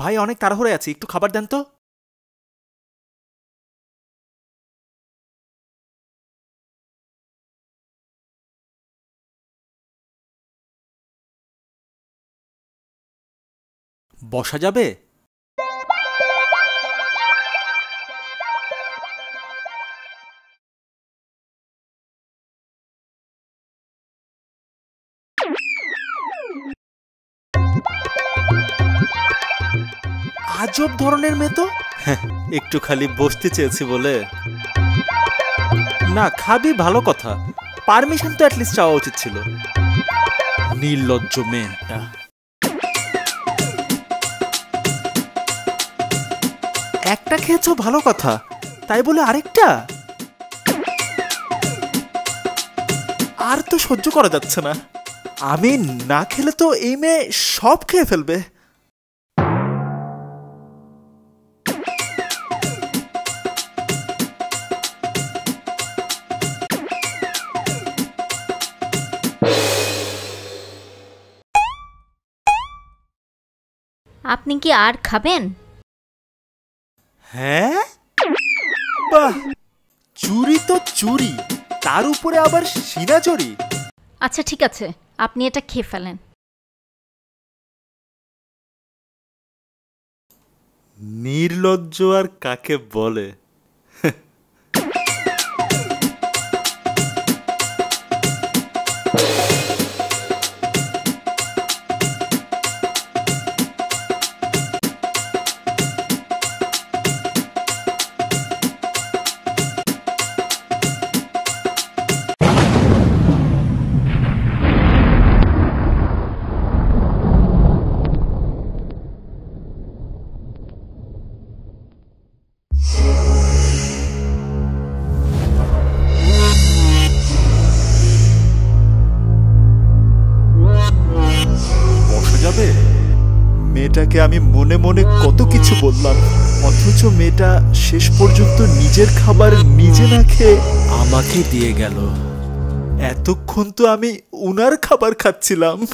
ভাই অনেক তাড়াহুড়ে আছি। একটু খাবার দেন তো। বসা যাবে? আজব ধরনের মেয়ে তো। একটু খালি বসতে চেয়েছি বলে। না, খাবি ভালো কথা। পারমিশন তো অ্যাটলিস্ট চাওয়া উচিত ছিল। নির্লজ্জ মেয়েটা। একটা খেয়েছো ভালো কথা, তাই বলে আরেকটা? আর তো সহ্য করা যাচ্ছে না। আমি না খেলে তো এই মেয়ে সব খেয়ে ফেলবে। আপনি কি আর খাবেন? হ্যাঁ? বাহ! চুরি তো চুরি তার উপরে আবার সিনা চুরি। আচ্ছা ঠিক আছে আপনি এটা খেয়ে ফেলেন। নির্লজ্জ আর কাকে বলে? মেয়েটাকে আমি মনে মনে কত কিছু বললাম। অথচ মেয়েটা শেষ পর্যন্ত নিজের খাবার নিজে না খেয়ে আমাকে দিয়ে গেল। এতক্ষণ তো আমি উনার খাবার খাচ্ছিলাম।